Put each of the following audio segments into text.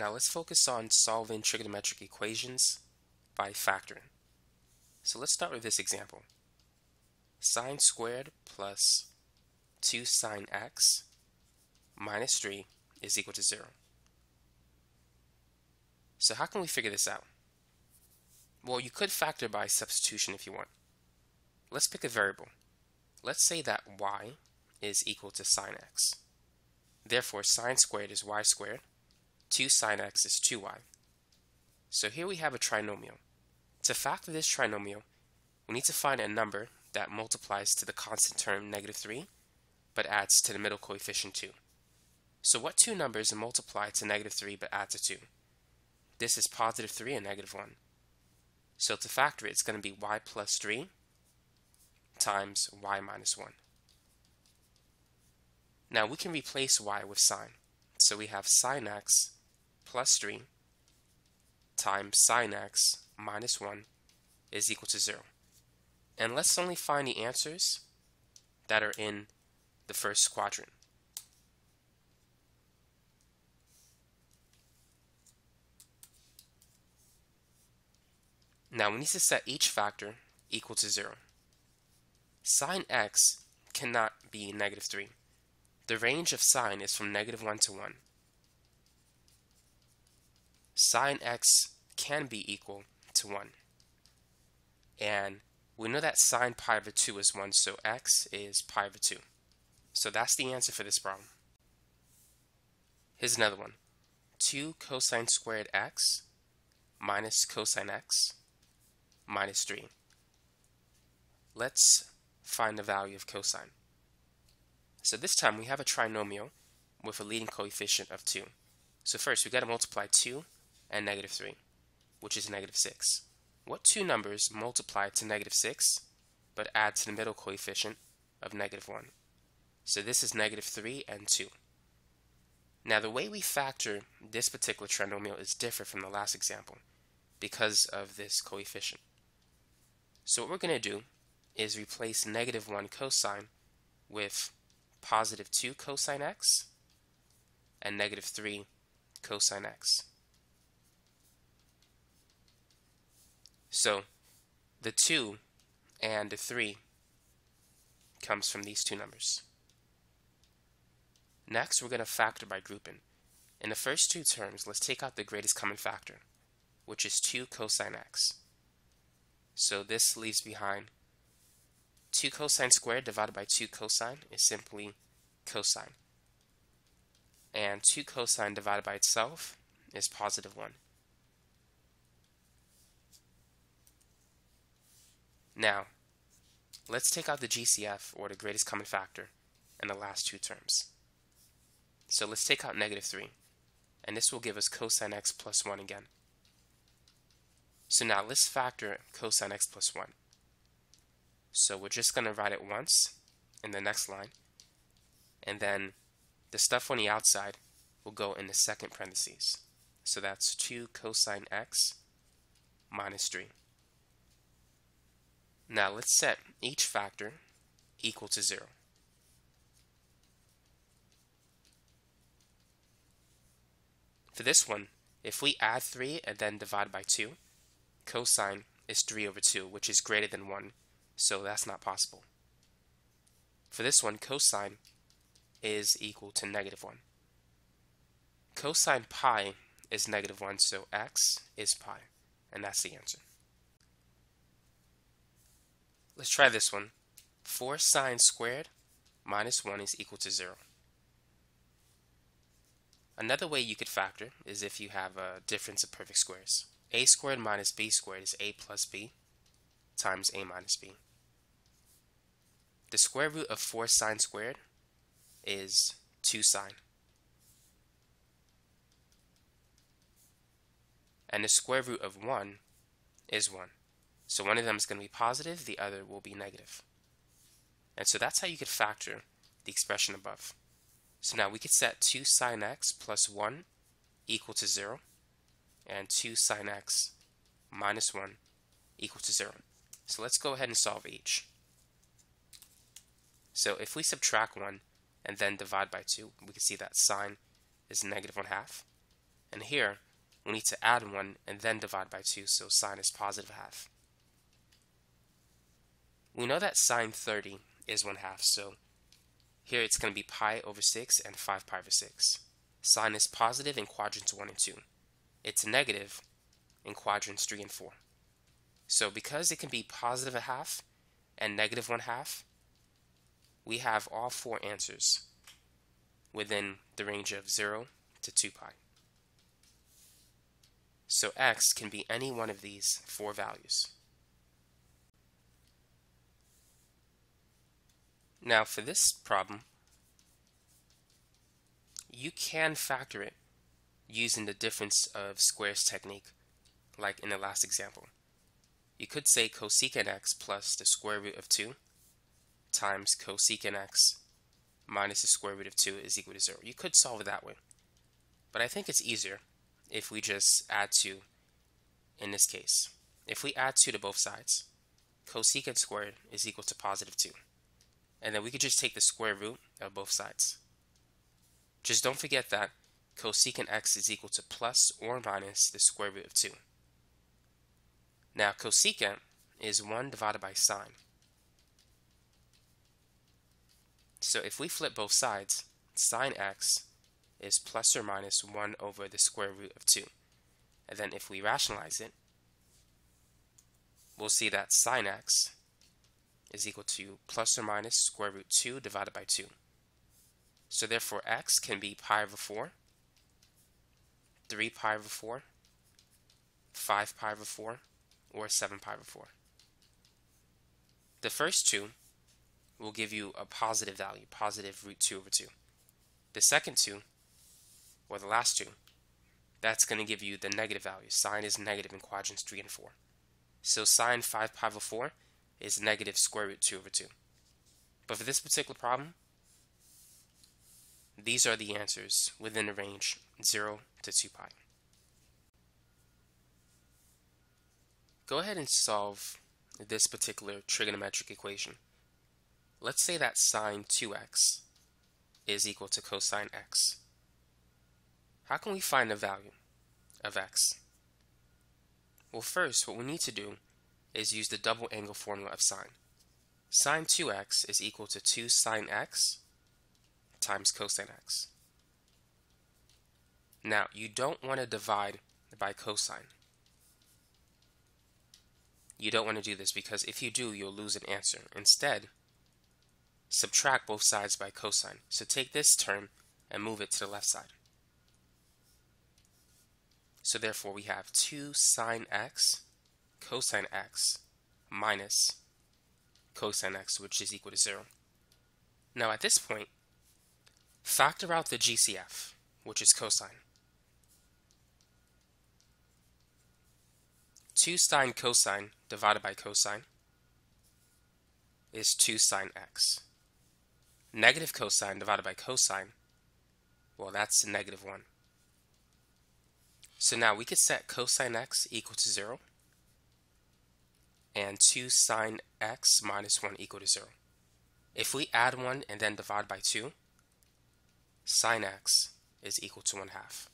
Now let's focus on solving trigonometric equations by factoring. So let's start with this example. Sine squared plus 2 sine x minus 3 is equal to 0. So how can we figure this out? Well, you could factor by substitution if you want. Let's pick a variable. Let's say that y is equal to sine x. Therefore, sine squared is y squared 2 sine x is 2y. So here we have a trinomial. To factor this trinomial, we need to find a number that multiplies to the constant term negative 3, but adds to the middle coefficient 2. So what two numbers multiply to negative 3 but add to 2? This is positive 3 and negative 1. So to factor it, it's going to be y plus 3 times y minus 1. Now we can replace y with sine. So we have sine x plus 3 times sine x minus 1 is equal to 0. And let's only find the answers that are in the first quadrant. Now we need to set each factor equal to 0. Sine x cannot be negative 3. The range of sine is from negative 1 to 1 sine x can be equal to 1. And we know that sine pi over 2 is 1, so x is pi over 2. So that's the answer for this problem. Here's another one. 2 cosine squared x minus cosine x minus 3. Let's find the value of cosine. So this time we have a trinomial with a leading coefficient of 2. So first we got to multiply 2 and negative 3, which is negative 6. What two numbers multiply to negative 6 but add to the middle coefficient of negative 1? So this is negative 3 and 2. Now the way we factor this particular trinomial is different from the last example because of this coefficient. So what we're going to do is replace negative 1 cosine with positive 2 cosine x and negative 3 cosine x. So the 2 and the 3 comes from these two numbers. Next, we're going to factor by grouping. In the first two terms, let's take out the greatest common factor, which is 2 cosine x. So this leaves behind 2 cosine squared divided by 2 cosine is simply cosine. And 2 cosine divided by itself is positive 1. Now, let's take out the GCF, or the greatest common factor, in the last two terms. So let's take out negative 3, and this will give us cosine x plus 1 again. So now let's factor cosine x plus 1. So we're just going to write it once in the next line, and then the stuff on the outside will go in the second parentheses. So that's 2 cosine x minus 3. Now let's set each factor equal to 0. For this one, if we add 3 and then divide by 2, cosine is 3 over 2, which is greater than 1, so that's not possible. For this one, cosine is equal to negative 1. Cosine pi is negative 1, so x is pi, and that's the answer. Let's try this one. 4 sine squared minus 1 is equal to 0. Another way you could factor is if you have a difference of perfect squares. a squared minus b squared is a plus b times a minus b. The square root of 4 sine squared is 2 sine. And the square root of 1 is 1. So one of them is going to be positive, the other will be negative. And so that's how you could factor the expression above. So now we could set 2 sine x plus 1 equal to 0 and 2 sine x minus 1 equal to 0. So let's go ahead and solve each. So if we subtract 1 and then divide by 2, we can see that sine is negative 1 half And here, we need to add 1 and then divide by 2, so sine is positive half. We know that sine 30 is 1 half, so here it's going to be pi over 6 and 5 pi over 6. Sine is positive in quadrants 1 and 2. It's negative in quadrants 3 and 4. So because it can be positive a half and negative 1 half, we have all four answers within the range of 0 to 2 pi. So x can be any one of these four values. Now for this problem, you can factor it using the difference of squares technique, like in the last example. You could say cosecant x plus the square root of 2 times cosecant x minus the square root of 2 is equal to 0. You could solve it that way. But I think it's easier if we just add 2 in this case. If we add 2 to both sides, cosecant squared is equal to positive 2. And then we could just take the square root of both sides. Just don't forget that cosecant x is equal to plus or minus the square root of 2. Now cosecant is 1 divided by sine. So if we flip both sides, sine x is plus or minus 1 over the square root of 2. And then if we rationalize it, we'll see that sine x is equal to plus or minus square root 2 divided by 2. So therefore x can be pi over 4, 3 pi over 4, 5 pi over 4, or 7 pi over 4. The first two will give you a positive value, positive root 2 over 2. The second two or the last two, that's going to give you the negative value. Sine is negative in quadrants 3 and 4. So sine 5 pi over 4 is negative square root 2 over 2. But for this particular problem, these are the answers within the range 0 to 2 pi. Go ahead and solve this particular trigonometric equation. Let's say that sine 2x is equal to cosine x. How can we find the value of x? Well, first, what we need to do is use the double angle formula of sine. Sine 2x is equal to 2 sine x times cosine x. Now, you don't want to divide by cosine. You don't want to do this because if you do, you'll lose an answer. Instead, subtract both sides by cosine. So take this term and move it to the left side. So therefore we have 2 sine x cosine x minus cosine x, which is equal to 0. Now at this point, factor out the GCF, which is cosine. 2 sine cosine divided by cosine is 2 sine x. Negative cosine divided by cosine, well, that's negative 1. So now we could set cosine x equal to 0 and 2 sine x minus 1 equal to 0. If we add 1 and then divide by 2, sine x is equal to 1 half.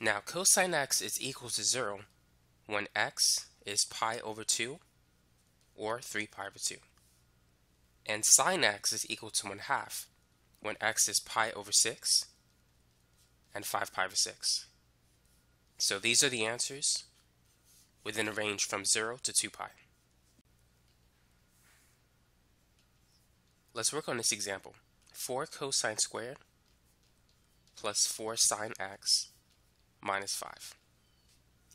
Now cosine x is equal to 0 when x is pi over 2 or 3 pi over 2. And sine x is equal to 1 half when x is pi over 6 and 5 pi over 6. So these are the answers within a range from 0 to 2 pi. Let's work on this example. 4 cosine squared plus 4 sine x minus 5.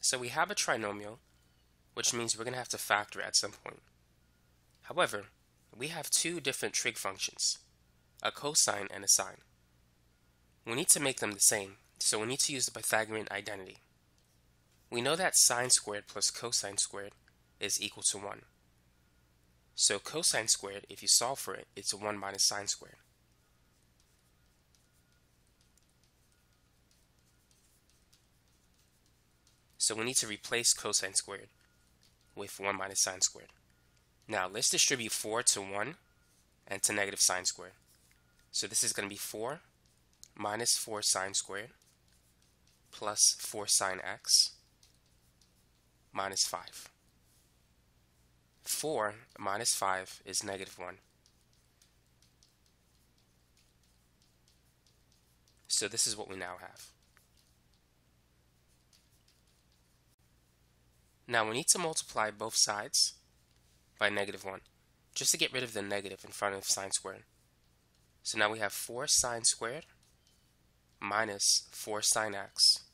So we have a trinomial, which means we're going to have to factor at some point. However, we have two different trig functions, a cosine and a sine. We need to make them the same, so we need to use the Pythagorean identity. We know that sine squared plus cosine squared is equal to 1. So cosine squared, if you solve for it, it's 1 minus sine squared. So we need to replace cosine squared with 1 minus sine squared. Now let's distribute 4 to 1 and to negative sine squared. So this is going to be 4 minus 4 sine squared plus 4 sine x minus 5. 4 minus 5 is negative 1. So this is what we now have. Now we need to multiply both sides by negative 1, just to get rid of the negative in front of sine squared. So now we have 4 sine squared minus 4 sine x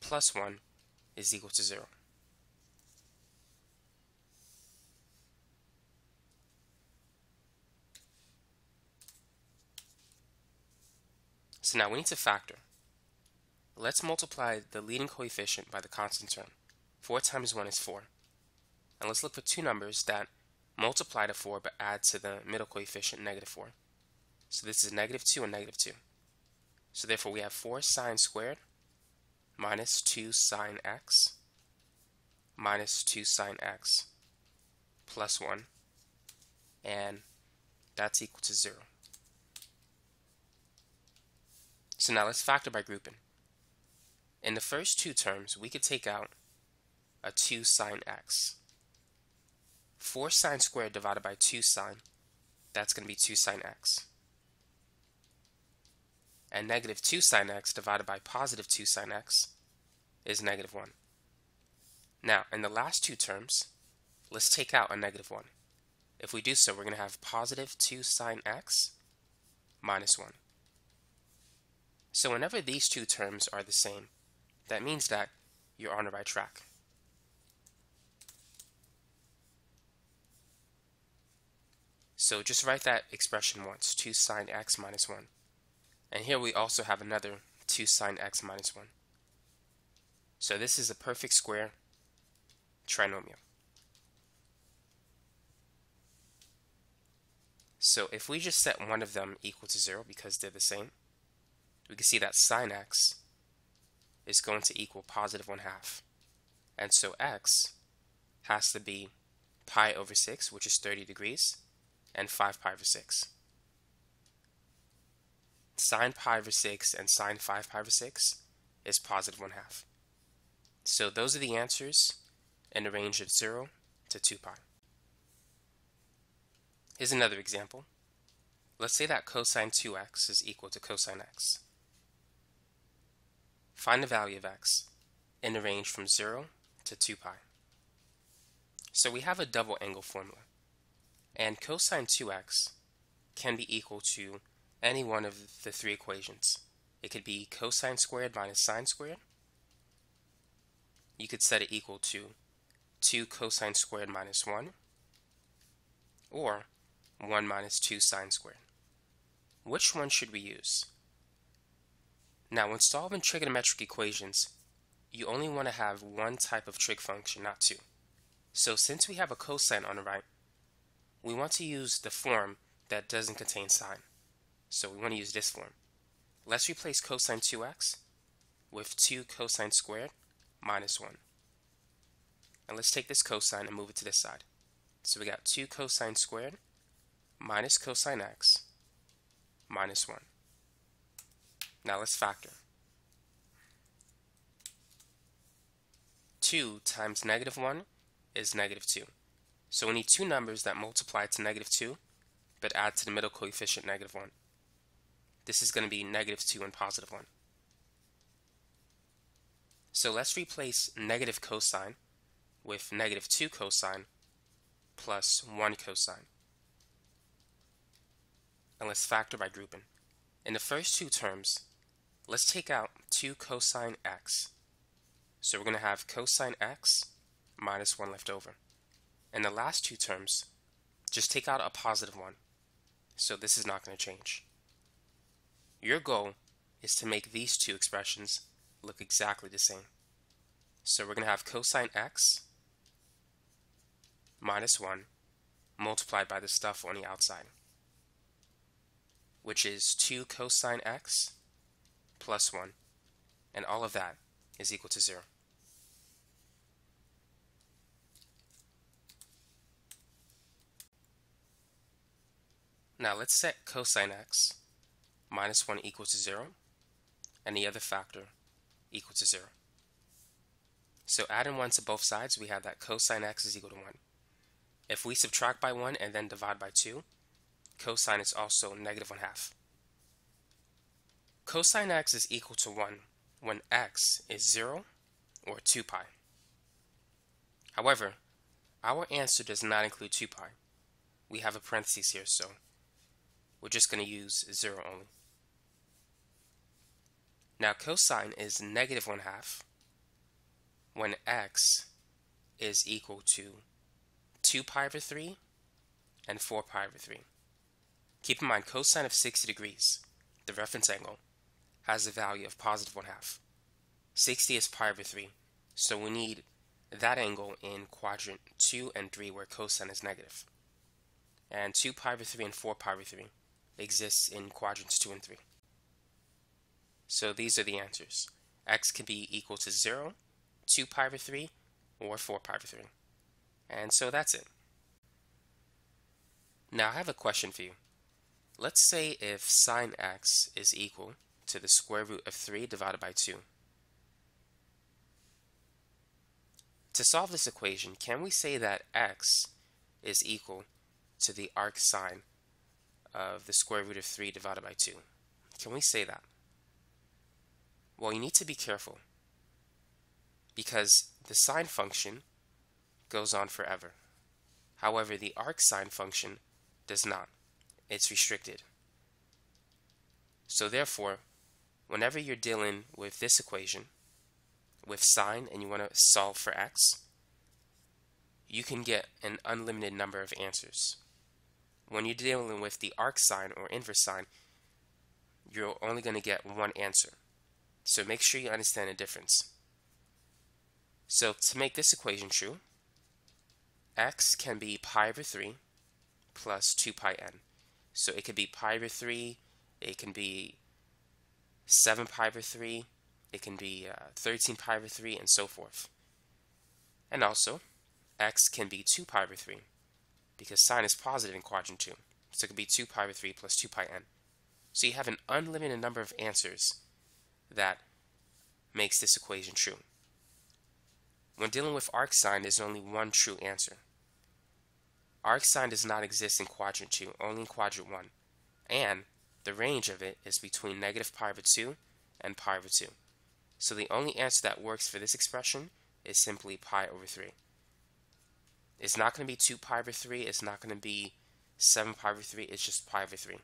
plus 1 is equal to 0. So now we need to factor. Let's multiply the leading coefficient by the constant term. 4 times 1 is 4. And let's look for two numbers that multiply to 4 but add to the middle coefficient, negative 4. So this is negative 2 and negative 2. So therefore we have 4 sine squared minus 2 sine x minus 2 sine x plus 1 and that's equal to 0. So now let's factor by grouping. In the first two terms, we could take out a 2 sine x. 4 sine squared divided by 2 sine, that's going to be 2 sine x. And negative 2 sine x divided by positive 2 sine x is negative 1. Now, in the last two terms, let's take out a negative 1. If we do so, we're going to have positive 2 sine x minus 1. So whenever these two terms are the same, that means that you're on the right track. So just write that expression once, 2 sine x minus 1. And here we also have another 2 sine x minus 1. So this is a perfect square trinomial. So if we just set one of them equal to 0 because they're the same, we can see that sine x is going to equal positive 1 half. And so x has to be pi over 6, which is 30 degrees, and 5 pi over 6. Sine pi over 6 and sine 5 pi over 6 is positive 1 half. So those are the answers in the range of 0 to 2 pi. Here's another example. Let's say that cosine 2x is equal to cosine x. Find the value of x in the range from 0 to 2 pi. So we have a double angle formula. And cosine 2x can be equal to any one of the three equations. It could be cosine squared minus sine squared. You could set it equal to 2 cosine squared minus 1 or 1 minus 2 sine squared. Which one should we use? Now, when solving trigonometric equations, you only want to have one type of trig function, not two. So since we have a cosine on the right, we want to use the form that doesn't contain sine. So we want to use this form. Let's replace cosine 2x with 2 cosine squared minus 1. And let's take this cosine and move it to this side. So we got 2 cosine squared minus cosine x minus 1. Now let's factor. 2 times negative 1 is negative 2. So we need two numbers that multiply to negative 2, but add to the middle coefficient negative 1. This is going to be negative 2 and positive 1. So let's replace negative cosine with negative 2 cosine plus 1 cosine. And let's factor by grouping. In the first two terms, Let's take out 2 cosine x. So we're going to have cosine x minus 1 left over. In the last two terms, just take out a positive 1. So this is not going to change. Your goal is to make these two expressions look exactly the same. So we're going to have cosine x minus 1 multiplied by the stuff on the outside, which is 2 cosine x plus 1, and all of that is equal to 0. Now let's set cosine x minus 1 equals to 0 and the other factor equal to 0. So adding 1 to both sides, we have that cosine x is equal to 1. If we subtract by 1 and then divide by 2, cosine is also negative 1 half. Cosine x is equal to 1 when x is 0 or 2 pi. However, our answer does not include 2 pi. We have a parenthesis here, so we're just going to use 0 only. Now cosine is negative 1 half when x is equal to 2 pi over 3 and 4 pi over 3. Keep in mind cosine of 60 degrees, the reference angle, has a value of positive 1 half. 60 is pi over 3, so we need that angle in quadrant 2 and 3 where cosine is negative. And 2 pi over 3 and 4 pi over 3 exists in quadrants 2 and 3. So these are the answers. x can be equal to 0, 2 pi over 3, or 4 pi over 3. And so that's it. Now I have a question for you. Let's say if sine x is equal to the square root of 3 divided by 2. To solve this equation, can we say that x is equal to the arc sine of the square root of 3 divided by 2? Can we say that? Well, you need to be careful because the sine function goes on forever. However, the arc sine function does not. It's restricted. So therefore, whenever you're dealing with this equation, with sine and you want to solve for x, you can get an unlimited number of answers. When you're dealing with the arc sine or inverse sine, you're only going to get one answer. So make sure you understand the difference. So to make this equation true, x can be pi over 3 plus 2 pi n. So it could be pi over 3, it can be 7 pi over 3, it can be uh, 13 pi over 3, and so forth. And also, x can be 2 pi over 3, because sine is positive in quadrant 2. So it could be 2 pi over 3 plus 2 pi n. So you have an unlimited number of answers that makes this equation true. When dealing with arcsine, there's only one true answer. Arc sine does not exist in quadrant 2, only in quadrant 1. And the range of it is between negative pi over 2 and pi over 2. So the only answer that works for this expression is simply pi over 3. It's not going to be 2 pi over 3. It's not going to be 7 pi over 3. It's just pi over 3.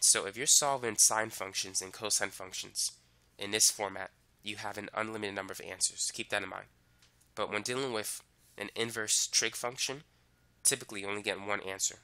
So if you're solving sine functions and cosine functions in this format, you have an unlimited number of answers. Keep that in mind. But when dealing with an inverse trig function, typically you only get one answer.